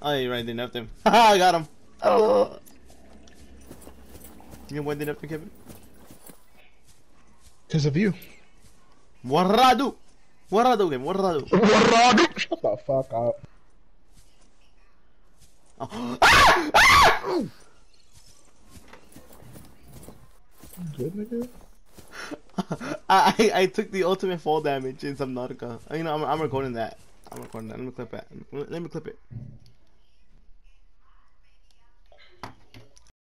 Oh, you're right, didn't have him. Haha, I got him. Oh. You know why they Kevin? Because of you. What I do? What I do, Kevin? What I do? What I do? Shut the fuck up. Oh. Ah! Ah! Good nigga. I, I I took the ultimate fall damage in Subnautica. You know, I'm I'm recording that. I'm recording that. Let me clip it. Let me clip it.